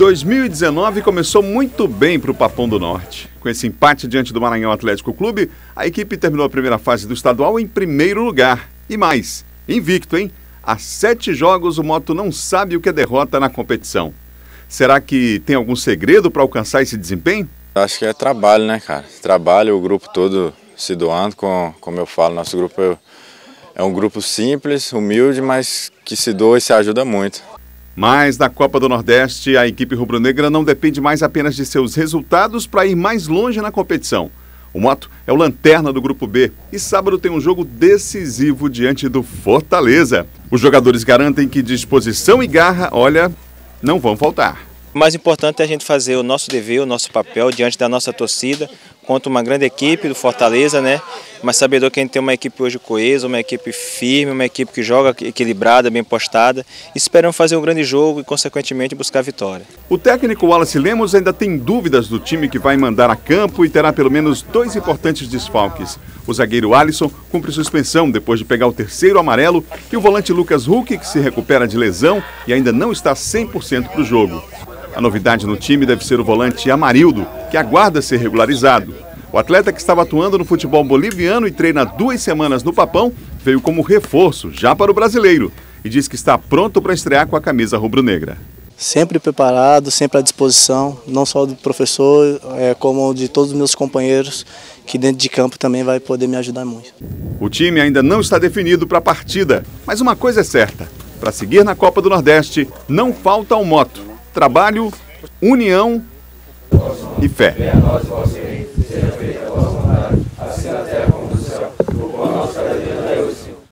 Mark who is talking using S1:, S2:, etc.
S1: 2019 começou muito bem para o Papão do Norte. Com esse empate diante do Maranhão Atlético Clube, a equipe terminou a primeira fase do estadual em primeiro lugar. E mais, invicto, hein? Há sete jogos o Moto não sabe o que é derrota na competição. Será que tem algum segredo para alcançar esse desempenho?
S2: Acho que é trabalho, né, cara? Trabalho, o grupo todo se doando, com, como eu falo, nosso grupo é, é um grupo simples, humilde, mas que se doa e se ajuda muito.
S1: Mas na Copa do Nordeste, a equipe rubro-negra não depende mais apenas de seus resultados para ir mais longe na competição. O Moto é o lanterna do Grupo B e sábado tem um jogo decisivo diante do Fortaleza. Os jogadores garantem que disposição e garra, olha, não vão faltar.
S3: O mais importante é a gente fazer o nosso dever, o nosso papel diante da nossa torcida, contra uma grande equipe do Fortaleza, né? Mas sabedor que a gente tem uma equipe hoje coesa, uma equipe firme, uma equipe que joga equilibrada, bem postada. Esperamos fazer um grande jogo e, consequentemente, buscar a vitória.
S1: O técnico Wallace Lemos ainda tem dúvidas do time que vai mandar a campo e terá pelo menos dois importantes desfalques. O zagueiro Alisson cumpre suspensão depois de pegar o terceiro amarelo e o volante Lucas Huck, que se recupera de lesão e ainda não está 100% para o jogo. A novidade no time deve ser o volante Amarildo, que aguarda ser regularizado. O atleta que estava atuando no futebol boliviano e treina duas semanas no Papão veio como reforço já para o brasileiro e diz que está pronto para estrear com a camisa rubro-negra.
S4: Sempre preparado, sempre à disposição, não só do professor, é, como de todos os meus companheiros, que dentro de campo também vai poder me ajudar muito.
S1: O time ainda não está definido para a partida, mas uma coisa é certa: para seguir na Copa do Nordeste, não falta um moto trabalho, união e fé.